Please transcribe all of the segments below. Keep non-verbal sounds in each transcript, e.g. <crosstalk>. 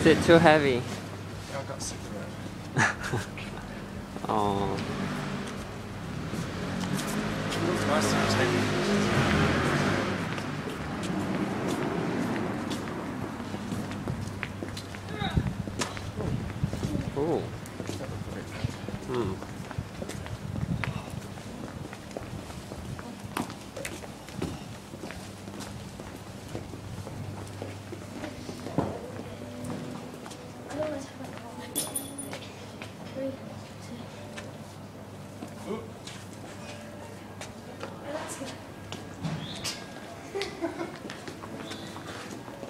Is it too heavy? I got sick of it. <laughs> Oh. Last time I was Ooh. Hmm.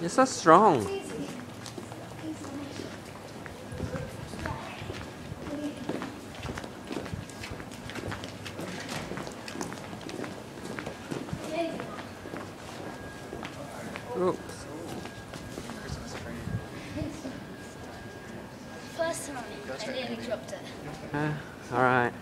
You're so strong. Oops. Time, I nearly dropped it. Uh, all right.